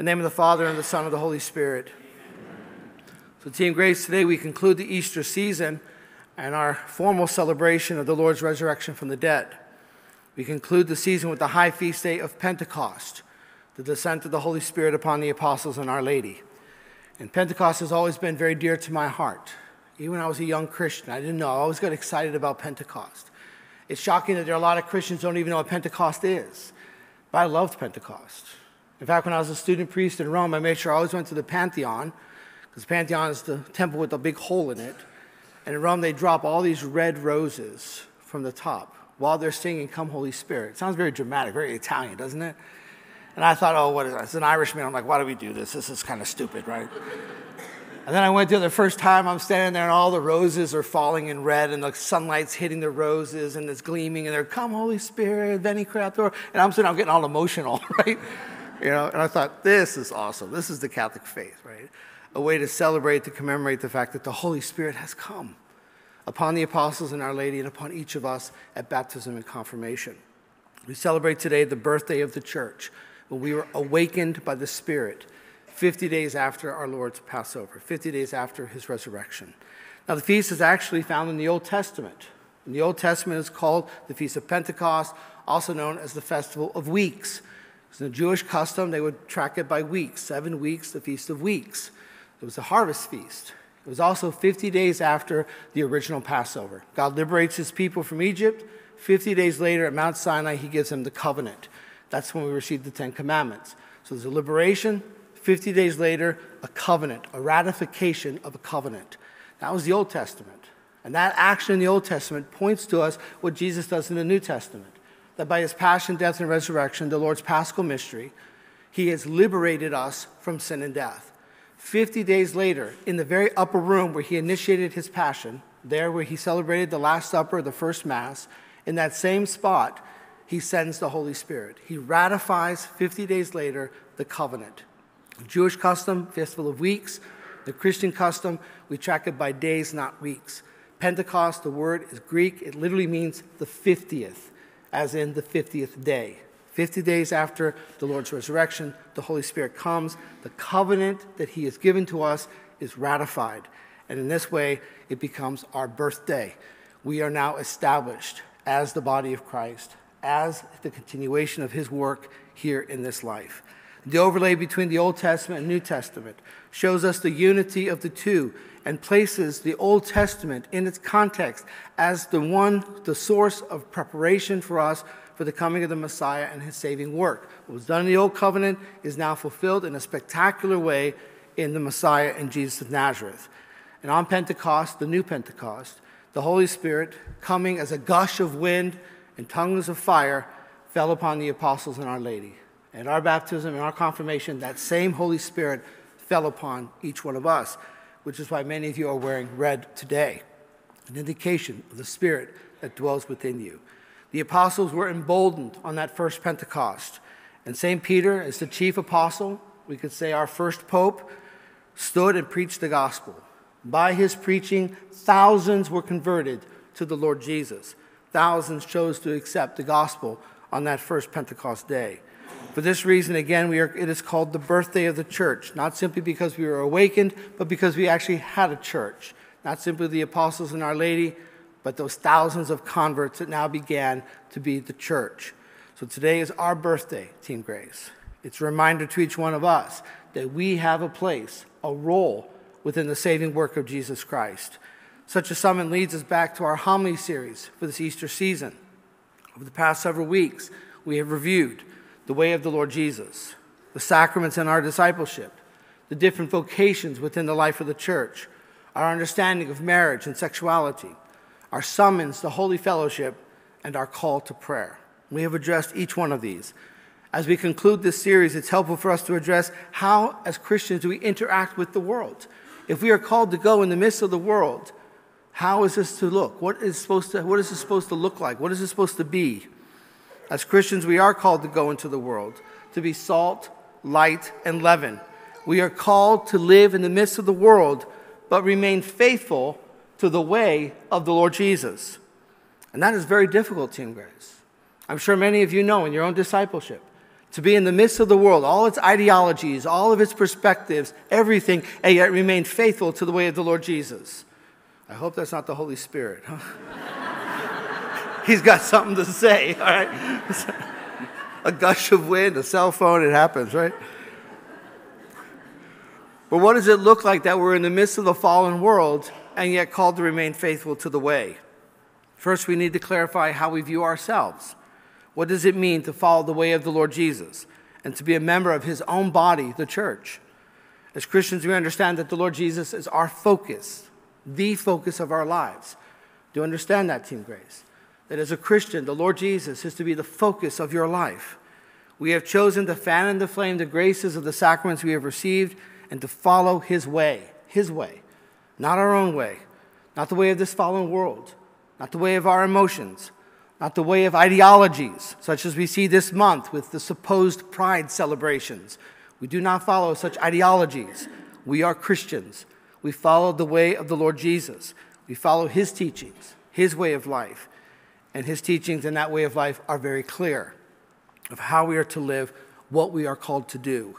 In the name of the Father, and the Son, and of the Holy Spirit. So, Team Grace, today we conclude the Easter season and our formal celebration of the Lord's resurrection from the dead. We conclude the season with the high feast day of Pentecost, the descent of the Holy Spirit upon the apostles and Our Lady. And Pentecost has always been very dear to my heart. Even when I was a young Christian, I didn't know. I always got excited about Pentecost. It's shocking that there are a lot of Christians who don't even know what Pentecost is. But I loved Pentecost. In fact, when I was a student priest in Rome, I made sure I always went to the Pantheon, because the Pantheon is the temple with a big hole in it. And in Rome, they drop all these red roses from the top while they're singing Come Holy Spirit. It sounds very dramatic, very Italian, doesn't it? And I thought, oh, what is that? It's an Irishman. I'm like, why do we do this? This is kind of stupid, right? And then I went there the first time. I'm standing there, and all the roses are falling in red, and the sunlight's hitting the roses, and it's gleaming, and they're, Come, Holy Spirit, Veni Creator. And I'm sitting, I'm getting all emotional, right? You know, and I thought, this is awesome. This is the Catholic faith, right? A way to celebrate, to commemorate the fact that the Holy Spirit has come upon the apostles and Our Lady and upon each of us at baptism and confirmation. We celebrate today the birthday of the church when we were awakened by the Spirit 50 days after our Lord's Passover, 50 days after his resurrection. Now, the feast is actually found in the Old Testament. In the Old Testament, it's called the Feast of Pentecost, also known as the Festival of Weeks. In the Jewish custom, they would track it by weeks, seven weeks, the Feast of Weeks. It was a harvest feast. It was also 50 days after the original Passover. God liberates his people from Egypt. 50 days later at Mount Sinai, he gives them the covenant. That's when we received the Ten Commandments. So there's a liberation. 50 days later, a covenant, a ratification of a covenant. That was the Old Testament. And that action in the Old Testament points to us what Jesus does in the New Testament. That by his passion, death, and resurrection, the Lord's paschal mystery, he has liberated us from sin and death. 50 days later, in the very upper room where he initiated his passion, there where he celebrated the Last Supper, the first Mass, in that same spot, he sends the Holy Spirit. He ratifies 50 days later the covenant. Jewish custom, Festival of Weeks. The Christian custom, we track it by days, not weeks. Pentecost, the word is Greek. It literally means the 50th, as in the 50th day. 50 days after the Lord's resurrection, the Holy Spirit comes. The covenant that He has given to us is ratified. And in this way, it becomes our birthday. We are now established as the body of Christ, as the continuation of His work here in this life. The overlay between the Old Testament and New Testament shows us the unity of the two and places the Old Testament in its context as the one, the source of preparation for us for the coming of the Messiah and his saving work. What was done in the Old Covenant is now fulfilled in a spectacular way in the Messiah and Jesus of Nazareth. And on Pentecost, the new Pentecost, the Holy Spirit, coming as a gush of wind and tongues of fire, fell upon the apostles and Our Lady. At our baptism and our confirmation, that same Holy Spirit fell upon each one of us, which is why many of you are wearing red today, an indication of the Spirit that dwells within you. The apostles were emboldened on that first Pentecost. And St. Peter, as the chief apostle, we could say our first pope, stood and preached the gospel. By his preaching, thousands were converted to the Lord Jesus. Thousands chose to accept the gospel on that first Pentecost day. For this reason, again, we are, it is called the birthday of the church, not simply because we were awakened, but because we actually had a church. Not simply the apostles and Our Lady, but those thousands of converts that now began to be the church. So today is our birthday, Team Grace. It's a reminder to each one of us that we have a place, a role within the saving work of Jesus Christ. Such a summon leads us back to our homily series for this Easter season. Over the past several weeks, we have reviewed the way of the Lord Jesus, the sacraments in our discipleship, the different vocations within the life of the church, our understanding of marriage and sexuality, our summons to holy fellowship, and our call to prayer. We have addressed each one of these. As we conclude this series, it's helpful for us to address how, as Christians, do we interact with the world? If we are called to go in the midst of the world, how is this to look? What is, supposed to, what is this supposed to look like? What is this supposed to be? As Christians, we are called to go into the world, to be salt, light, and leaven. We are called to live in the midst of the world, but remain faithful to the way of the Lord Jesus. And that is very difficult, Team Grace. I'm sure many of you know in your own discipleship to be in the midst of the world, all its ideologies, all of its perspectives, everything, and yet remain faithful to the way of the Lord Jesus. I hope that's not the Holy Spirit. Huh? He's got something to say, all right? a gush of wind, a cell phone, it happens, right? But what does it look like that we're in the midst of the fallen world and yet called to remain faithful to the way? First, we need to clarify how we view ourselves. What does it mean to follow the way of the Lord Jesus and to be a member of his own body, the church? As Christians, we understand that the Lord Jesus is our focus, the focus of our lives. Do you understand that, Team Grace? That as a Christian, the Lord Jesus is to be the focus of your life. We have chosen to fan in the flame the graces of the sacraments we have received and to follow his way, his way, not our own way, not the way of this fallen world not the way of our emotions, not the way of ideologies, such as we see this month with the supposed pride celebrations. We do not follow such ideologies. We are Christians. We follow the way of the Lord Jesus. We follow his teachings, his way of life. And his teachings and that way of life are very clear of how we are to live, what we are called to do.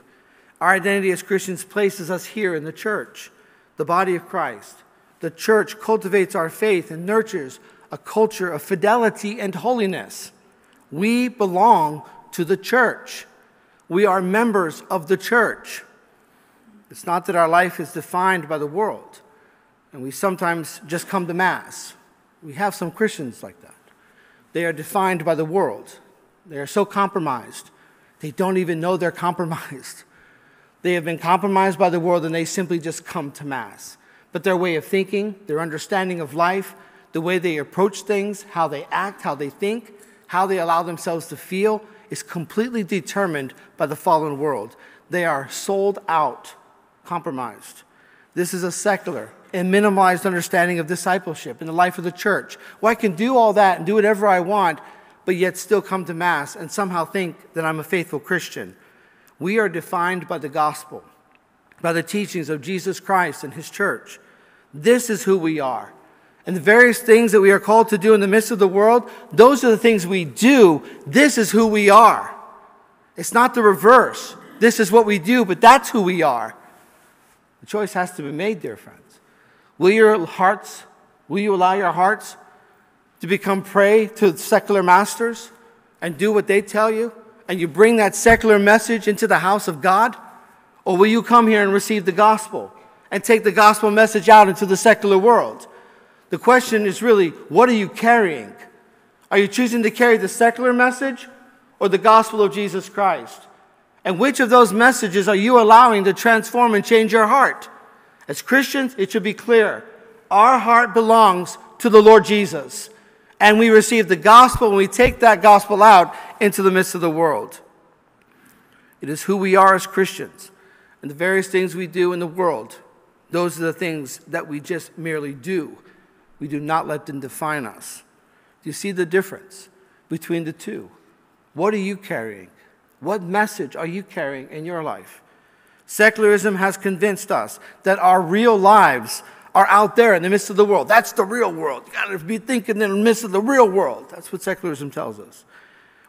Our identity as Christians places us here in the church, the body of Christ. The church cultivates our faith and nurtures a culture of fidelity and holiness. We belong to the church. We are members of the church. It's not that our life is defined by the world, and we sometimes just come to Mass. We have some Christians like that. They are defined by the world. They are so compromised, they don't even know they're compromised. They have been compromised by the world and they simply just come to Mass. But their way of thinking, their understanding of life, the way they approach things, how they act, how they think, how they allow themselves to feel is completely determined by the fallen world. They are sold out, compromised. This is a secular and minimalized understanding of discipleship in the life of the church. Well, I can do all that and do whatever I want, but yet still come to Mass and somehow think that I'm a faithful Christian. We are defined by the gospel, by the teachings of Jesus Christ and His church. This is who we are and the various things that we are called to do in the midst of the world, those are the things we do. This is who we are. It's not the reverse. This is what we do, but that's who we are. The choice has to be made, dear friends. Will your hearts, will you allow your hearts to become prey to secular masters and do what they tell you? And you bring that secular message into the house of God? Or will you come here and receive the gospel and take the gospel message out into the secular world? The question is really, what are you carrying? Are you choosing to carry the secular message or the gospel of Jesus Christ? And which of those messages are you allowing to transform and change your heart? As Christians, it should be clear our heart belongs to the Lord Jesus. And we receive the gospel and we take that gospel out into the midst of the world. It is who we are as Christians and the various things we do in the world. Those are the things that we just merely do. We do not let them define us. Do you see the difference between the two? What are you carrying? What message are you carrying in your life? Secularism has convinced us that our real lives are out there in the midst of the world. That's the real world. You gotta be thinking in the midst of the real world. That's what secularism tells us.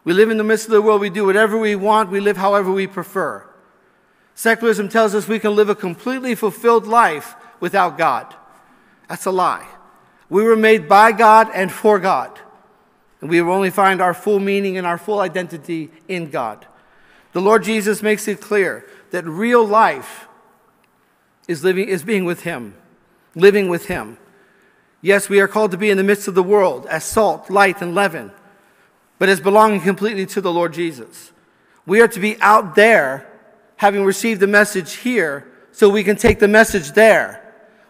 We live in the midst of the world. We do whatever we want. We live however we prefer. Secularism tells us we can live a completely fulfilled life without God. That's a lie. We were made by God and for God. And we will only find our full meaning and our full identity in God. The Lord Jesus makes it clear that real life is, living, is being with Him, living with Him. Yes, we are called to be in the midst of the world as salt, light, and leaven, but as belonging completely to the Lord Jesus. We are to be out there, having received the message here, so we can take the message there.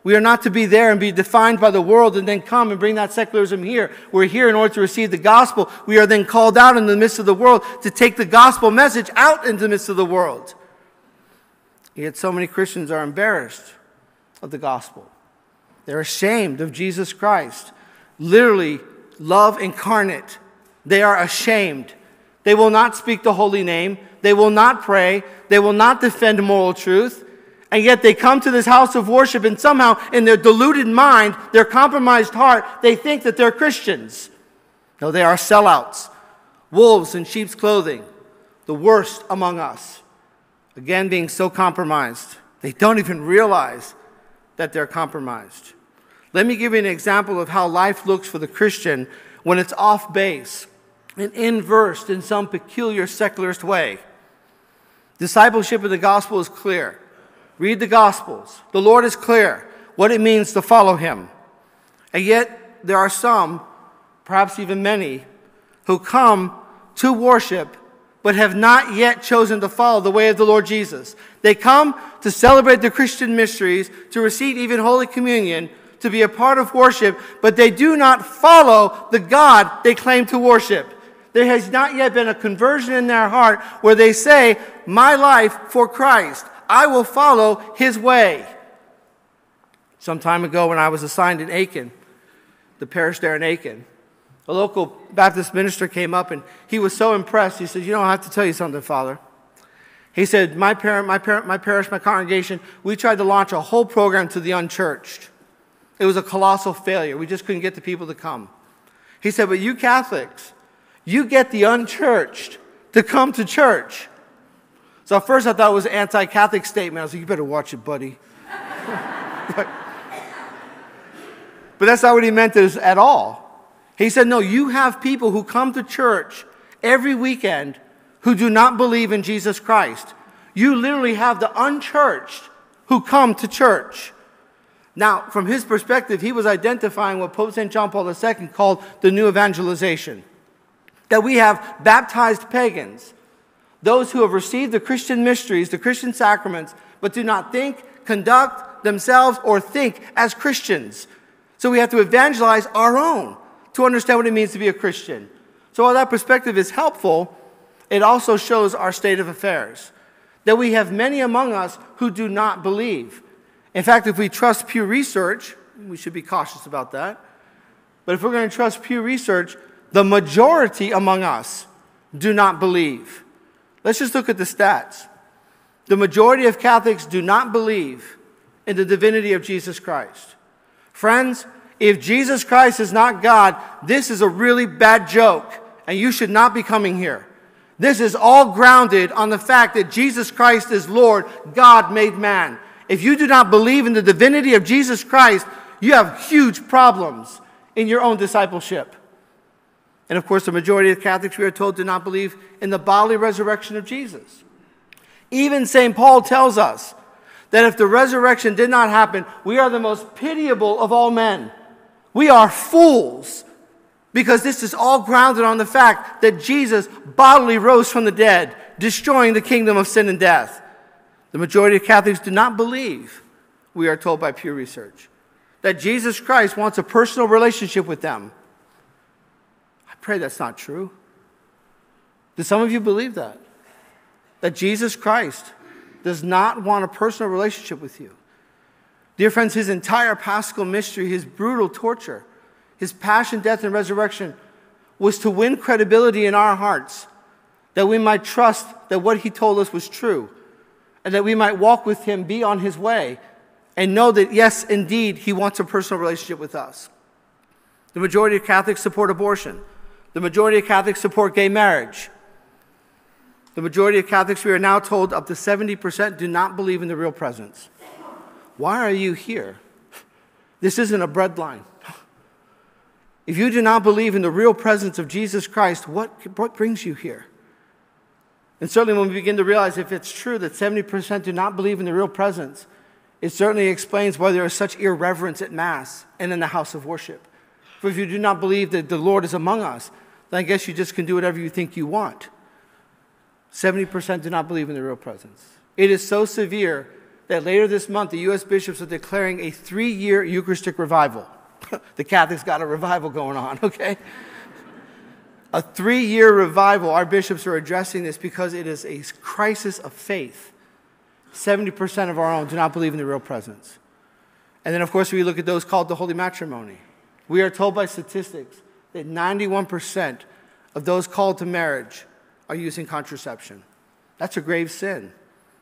We are not to be there and be defined by the world and then come and bring that secularism here. We're here in order to receive the gospel. We are then called out in the midst of the world to take the gospel message out into the midst of the world. Yet so many Christians are embarrassed of the gospel. They're ashamed of Jesus Christ. Literally, love incarnate. They are ashamed. They will not speak the holy name. They will not pray. They will not defend moral truth. And yet they come to this house of worship, and somehow, in their deluded mind, their compromised heart, they think that they're Christians. No, they are sellouts, wolves in sheep's clothing, the worst among us, again being so compromised, they don't even realize that they're compromised. Let me give you an example of how life looks for the Christian when it's off base and inversed in some peculiar secularist way. Discipleship of the gospel is clear. Read the gospels. The Lord is clear what it means to follow him. And yet, there are some, perhaps even many, who come to worship but have not yet chosen to follow the way of the Lord Jesus. They come to celebrate the Christian mysteries, to receive even Holy Communion, to be a part of worship, but they do not follow the God they claim to worship. There has not yet been a conversion in their heart where they say, My life for Christ. I will follow his way. Some time ago, when I was assigned in Aiken, the parish there in Aiken, a local Baptist minister came up and he was so impressed. He said, You know, I have to tell you something, Father. He said, My parent, my parent, my parish, my congregation, we tried to launch a whole program to the unchurched. It was a colossal failure. We just couldn't get the people to come. He said, But you Catholics, you get the unchurched to come to church. So at first I thought it was an anti Catholic statement. I was like, You better watch it, buddy. but, but that's not what he meant at all. He said, No, you have people who come to church every weekend who do not believe in Jesus Christ. You literally have the unchurched who come to church. Now, from his perspective, he was identifying what Pope St. John Paul II called the new evangelization. That we have baptized pagans, those who have received the Christian mysteries, the Christian sacraments, but do not think, conduct themselves, or think as Christians. So we have to evangelize our own to understand what it means to be a Christian. So while that perspective is helpful, it also shows our state of affairs. That we have many among us who do not believe. In fact, if we trust Pew Research, we should be cautious about that. But if we're going to trust Pew Research, the majority among us do not believe. Let's just look at the stats. The majority of Catholics do not believe in the divinity of Jesus Christ. Friends, if Jesus Christ is not God, this is a really bad joke, and you should not be coming here. This is all grounded on the fact that Jesus Christ is Lord, God made man. If you do not believe in the divinity of Jesus Christ, you have huge problems in your own discipleship. And of course, the majority of Catholics, we are told, do not believe in the bodily resurrection of Jesus. Even St. Paul tells us that if the resurrection did not happen, we are the most pitiable of all men. We are fools because this is all grounded on the fact that Jesus bodily rose from the dead, destroying the kingdom of sin and death. The majority of Catholics do not believe, we are told by Pew Research, that Jesus Christ wants a personal relationship with them. I pray that's not true. Do some of you believe that? That Jesus Christ does not want a personal relationship with you. Dear friends, his entire paschal mystery, his brutal torture, his passion, death, and resurrection was to win credibility in our hearts, that we might trust that what he told us was true, and that we might walk with him, be on his way, and know that, yes, indeed, he wants a personal relationship with us. The majority of Catholics support abortion. The majority of Catholics support gay marriage. The majority of Catholics, we are now told, up to 70% do not believe in the real presence. Why are you here? This isn't a breadline. If you do not believe in the real presence of Jesus Christ, what, what brings you here? And certainly, when we begin to realize if it's true that 70% do not believe in the real presence, it certainly explains why there is such irreverence at Mass and in the house of worship. For if you do not believe that the Lord is among us, then I guess you just can do whatever you think you want. 70% do not believe in the real presence. It is so severe that later this month, the U.S. bishops are declaring a three year Eucharistic revival. the Catholics got a revival going on, okay? a three year revival. Our bishops are addressing this because it is a crisis of faith. 70% of our own do not believe in the real presence. And then, of course, we look at those called the holy matrimony. We are told by statistics that 91% of those called to marriage are using contraception. That's a grave sin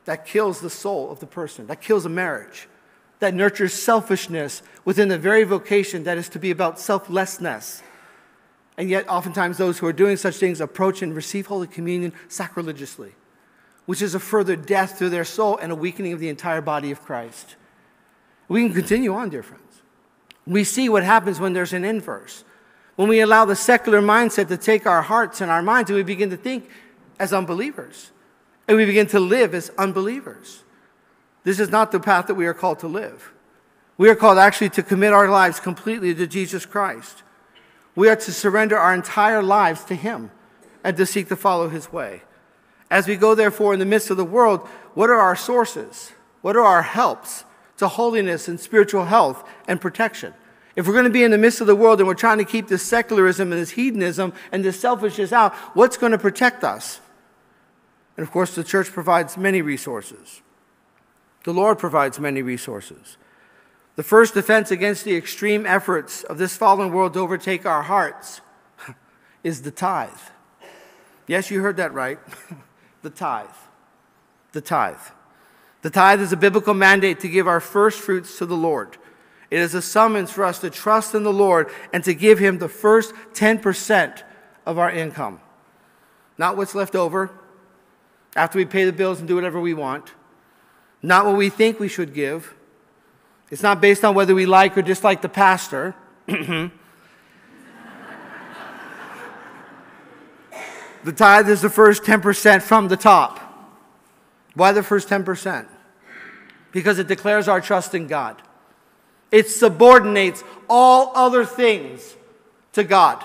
that kills the soul of the person, that kills a marriage, that nurtures selfishness within the very vocation that is to be about selflessness. And yet, oftentimes, those who are doing such things approach and receive Holy Communion sacrilegiously, which is a further death to their soul and a weakening of the entire body of Christ. We can continue on, dear friends. We see what happens when there's an inverse. When we allow the secular mindset to take our hearts and our minds, and we begin to think as unbelievers, and we begin to live as unbelievers. This is not the path that we are called to live. We are called actually to commit our lives completely to Jesus Christ. We are to surrender our entire lives to Him and to seek to follow His way. As we go, therefore, in the midst of the world, what are our sources? What are our helps to holiness and spiritual health and protection? If we're going to be in the midst of the world and we're trying to keep this secularism and this hedonism and this selfishness out, what's going to protect us? And of course, the church provides many resources. The Lord provides many resources. The first defense against the extreme efforts of this fallen world to overtake our hearts is the tithe. Yes, you heard that right. the tithe. The tithe. The tithe is a biblical mandate to give our first fruits to the Lord. It is a summons for us to trust in the Lord and to give Him the first 10% of our income. Not what's left over after we pay the bills and do whatever we want. Not what we think we should give it's not based on whether we like or dislike the pastor. the tithe is the first 10% from the top. Why the first 10%? Because it declares our trust in God. It subordinates all other things to God.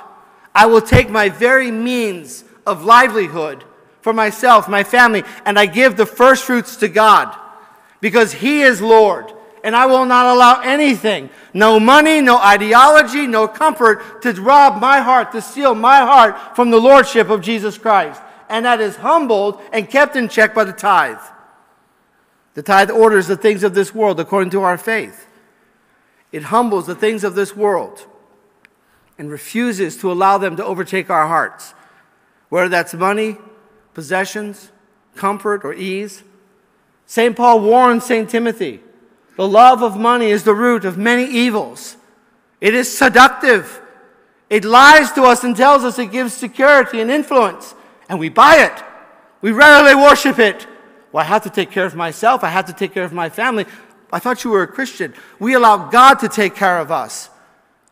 I will take my very means of livelihood for myself, my family, and I give the first fruits to God because He is Lord and I will not allow anything, no money, no ideology, no comfort, to rob my heart, to steal my heart from the Lordship of Jesus Christ. And that is humbled and kept in check by the tithe. The tithe orders the things of this world according to our faith. It humbles the things of this world and refuses to allow them to overtake our hearts, whether that's money, possessions, comfort, or ease. St. Paul warns St. Timothy the love of money is the root of many evils. It is seductive. It lies to us and tells us it gives security and influence, and we buy it. We rarely worship it. Well, I have to take care of myself. I have to take care of my family. I thought you were a Christian. We allow God to take care of us.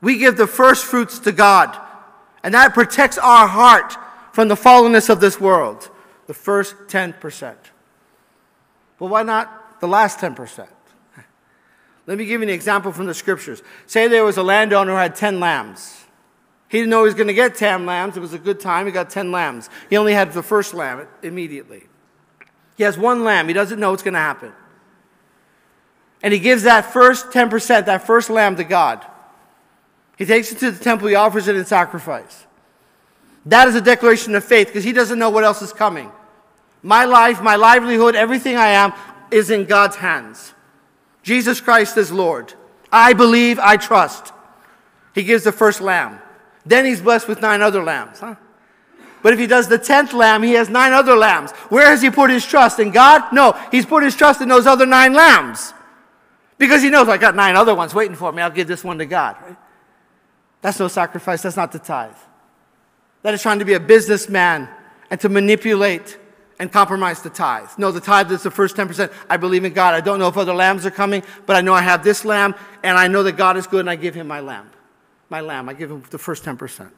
We give the first fruits to God, and that protects our heart from the fallenness of this world. The first 10%. But why not the last 10%? Let me give you an example from the scriptures. Say there was a landowner who had 10 lambs. He didn't know he was going to get 10 lambs. It was a good time. He got 10 lambs. He only had the first lamb immediately. He has one lamb. He doesn't know what's going to happen. And he gives that first 10%, that first lamb to God. He takes it to the temple. He offers it in sacrifice. That is a declaration of faith because he doesn't know what else is coming. My life, my livelihood, everything I am is in God's hands. Jesus Christ is Lord. I believe, I trust. He gives the first lamb. Then he's blessed with nine other lambs. Huh? But if he does the tenth lamb, he has nine other lambs. Where has he put his trust? In God? No, he's put his trust in those other nine lambs. Because he knows I got nine other ones waiting for me. I'll give this one to God. Right? That's no sacrifice. That's not the tithe. That is trying to be a businessman and to manipulate and compromise the tithe. No, the tithe is the first 10%. I believe in God. I don't know if other lambs are coming, but I know I have this lamb, and I know that God is good, and I give him my lamb. My lamb. I give him the first 10%.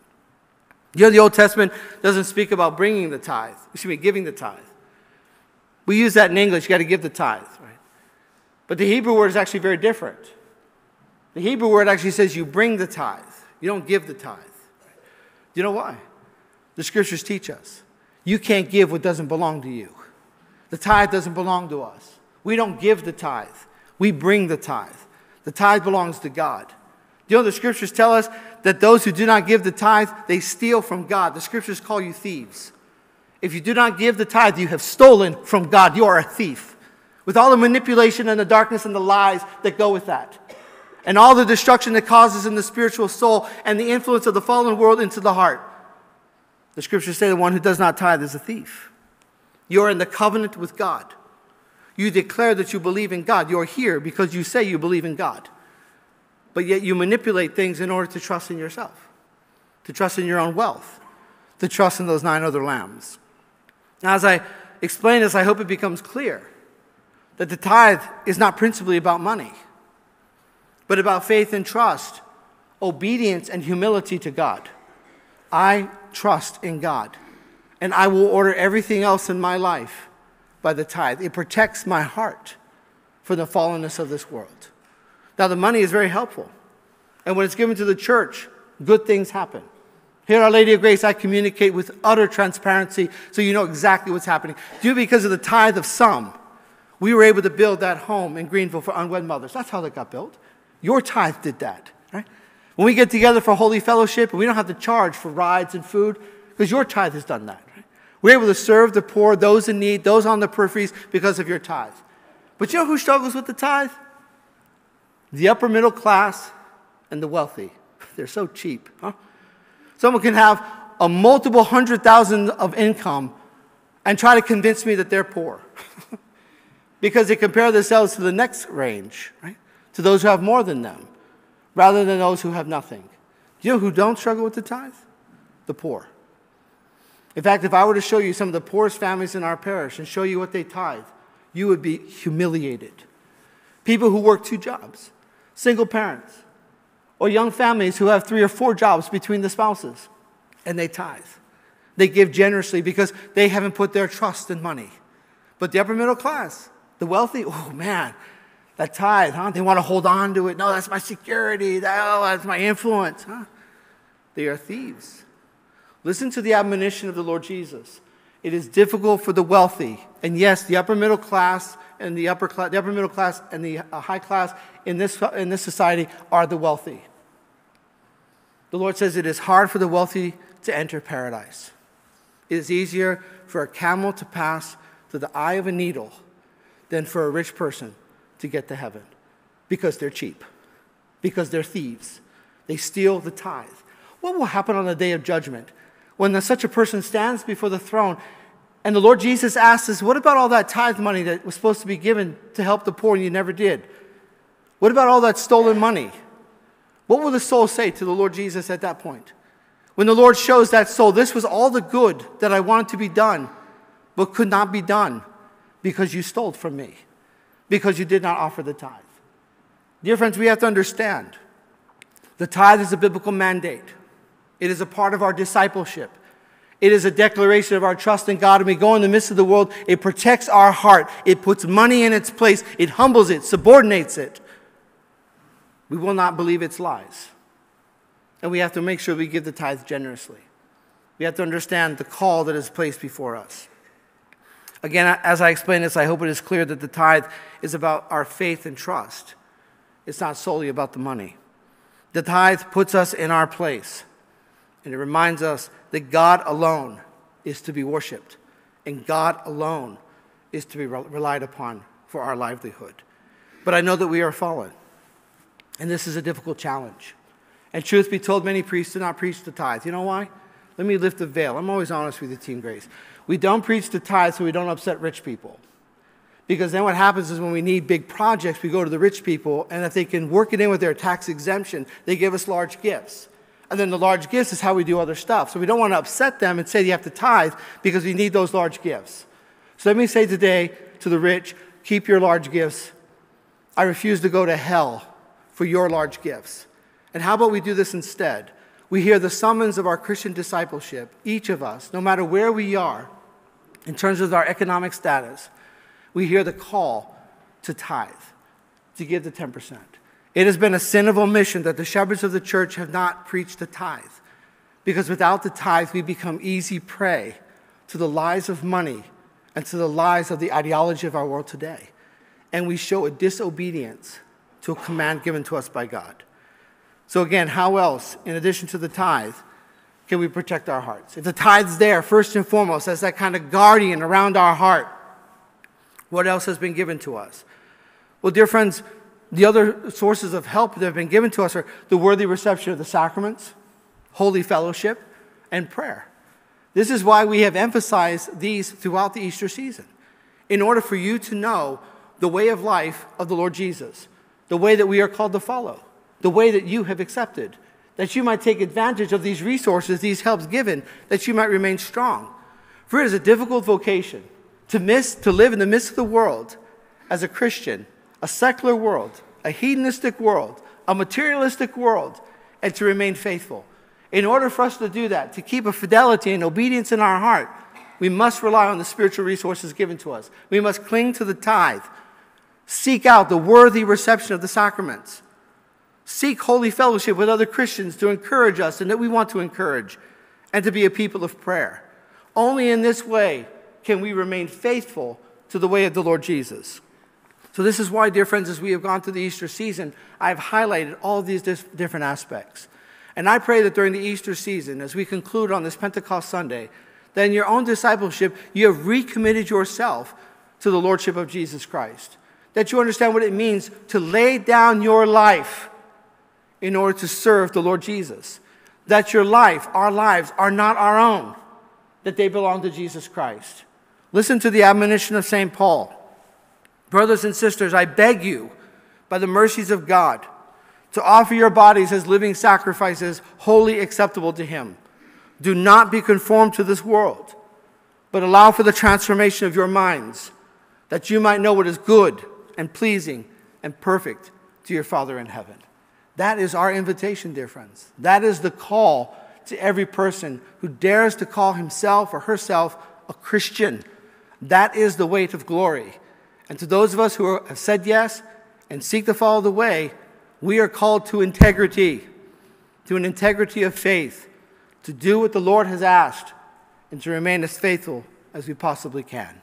You know, the Old Testament doesn't speak about bringing the tithe, excuse me, giving the tithe. We use that in English, you got to give the tithe, right? But the Hebrew word is actually very different. The Hebrew word actually says you bring the tithe, you don't give the tithe. Do you know why? The scriptures teach us. You can't give what doesn't belong to you. The tithe doesn't belong to us. We don't give the tithe, we bring the tithe. The tithe belongs to God. You know, the scriptures tell us that those who do not give the tithe, they steal from God. The scriptures call you thieves. If you do not give the tithe, you have stolen from God. You are a thief. With all the manipulation and the darkness and the lies that go with that, and all the destruction that causes in the spiritual soul, and the influence of the fallen world into the heart. The scriptures say the one who does not tithe is a thief. You're in the covenant with God. You declare that you believe in God. You're here because you say you believe in God. But yet you manipulate things in order to trust in yourself, to trust in your own wealth, to trust in those nine other lambs. Now, as I explain this, I hope it becomes clear that the tithe is not principally about money, but about faith and trust, obedience and humility to God. I trust in God, and I will order everything else in my life by the tithe. It protects my heart from the fallenness of this world. Now, the money is very helpful, and when it's given to the church, good things happen. Here, Our Lady of Grace, I communicate with utter transparency so you know exactly what's happening. Due because of the tithe of some, we were able to build that home in Greenville for unwed mothers. That's how that got built. Your tithe did that? When we get together for Holy Fellowship, and we don't have to charge for rides and food, because your tithe has done that. We're able to serve the poor, those in need, those on the peripheries, because of your tithe. But you know who struggles with the tithe? The upper middle class and the wealthy. They're so cheap, huh? Someone can have a multiple hundred thousand of income and try to convince me that they're poor. because they compare themselves to the next range, right? To those who have more than them, rather than those who have nothing. You know who don't struggle with the tithe? The poor. In fact, if I were to show you some of the poorest families in our parish and show you what they tithe, you would be humiliated. People who work two jobs, single parents, or young families who have three or four jobs between the spouses, and they tithe. They give generously because they haven't put their trust in money. But the upper middle class, the wealthy, oh man, that tithe, huh? They want to hold on to it. No, that's my security. Oh, that's my influence, huh? They are thieves. Listen to the admonition of the Lord Jesus. It is difficult for the wealthy, and yes, the upper middle class and the upper class, the upper middle class and the uh, high class in this, in this society are the wealthy. The Lord says it is hard for the wealthy to enter paradise. It is easier for a camel to pass through the eye of a needle than for a rich person to get to heaven because they're cheap, because they're thieves. They steal the tithe. What will happen on the day of judgment when such a person stands before the throne and the Lord Jesus asks us, What about all that tithe money that was supposed to be given to help the poor and you never did? What about all that stolen money? What will the soul say to the Lord Jesus at that point? When the Lord shows that soul, this was all the good that I wanted to be done, but could not be done because you stole from me, because you did not offer the tithe. Dear friends, we have to understand the tithe is a biblical mandate, it is a part of our discipleship. It is a declaration of our trust in God, and we go in the midst of the world. It protects our heart. It puts money in its place. It humbles it, subordinates it we will not believe its lies. And we have to make sure we give the tithe generously. We have to understand the call that is placed before us. Again, as I explain this, I hope it is clear that the tithe is about our faith and trust. It's not solely about the money. The tithe puts us in our place, and it reminds us that God alone is to be worshiped, and God alone is to be relied upon for our livelihood. But I know that we are fallen. And this is a difficult challenge. And truth be told, many priests do not preach the tithe. You know why? Let me lift the veil. I'm always honest with you, Team Grace. We don't preach the tithe so we don't upset rich people. Because then what happens is when we need big projects, we go to the rich people, and if they can work it in with their tax exemption, they give us large gifts. And then the large gifts is how we do other stuff. So we don't want to upset them and say you have to tithe because we need those large gifts. So let me say today to the rich keep your large gifts. I refuse to go to hell for your large gifts. And how about we do this instead? We hear the summons of our Christian discipleship, each of us, no matter where we are in terms of our economic status, we hear the call to tithe, to give the 10%. It has been a sin of omission that the shepherds of the church have not preached the tithe, because without the tithe, we become easy prey to the lies of money and to the lies of the ideology of our world today. And we show a disobedience to a command given to us by God. So, again, how else, in addition to the tithe, can we protect our hearts? If the tithe's there, first and foremost, as that kind of guardian around our heart, what else has been given to us? Well, dear friends, the other sources of help that have been given to us are the worthy reception of the sacraments, holy fellowship, and prayer. This is why we have emphasized these throughout the Easter season, in order for you to know the way of life of the Lord Jesus the way that we are called to follow, the way that you have accepted, that you might take advantage of these resources, these helps given, that you might remain strong. For it is a difficult vocation to miss to live in the midst of the world as a Christian, a secular world, a hedonistic world, a materialistic world, and to remain faithful. In order for us to do that, to keep a fidelity and obedience in our heart, we must rely on the spiritual resources given to us. We must cling to the tithe, seek out the worthy reception of the sacraments, seek holy fellowship with other Christians to encourage us and that we want to encourage, and to be a people of prayer. Only in this way can we remain faithful to the way of the Lord Jesus. So, this is why, dear friends, as we have gone through the Easter season, I've highlighted all these different aspects. And I pray that during the Easter season, as we conclude on this Pentecost Sunday, that in your own discipleship, you have recommitted yourself to the Lordship of Jesus Christ. That you understand what it means to lay down your life in order to serve the Lord Jesus. That your life, our lives, are not our own, that they belong to Jesus Christ. Listen to the admonition of St. Paul. Brothers and sisters, I beg you, by the mercies of God, to offer your bodies as living sacrifices, wholly acceptable to Him. Do not be conformed to this world, but allow for the transformation of your minds, that you might know what is good and pleasing and perfect to your Father in heaven. That is our invitation, dear friends. That is the call to every person who dares to call himself or herself a Christian. That is the weight of glory. And to those of us who have said yes and seek to follow the way, we are called to integrity, to an integrity of faith, to do what the Lord has asked, and to remain as faithful as we possibly can.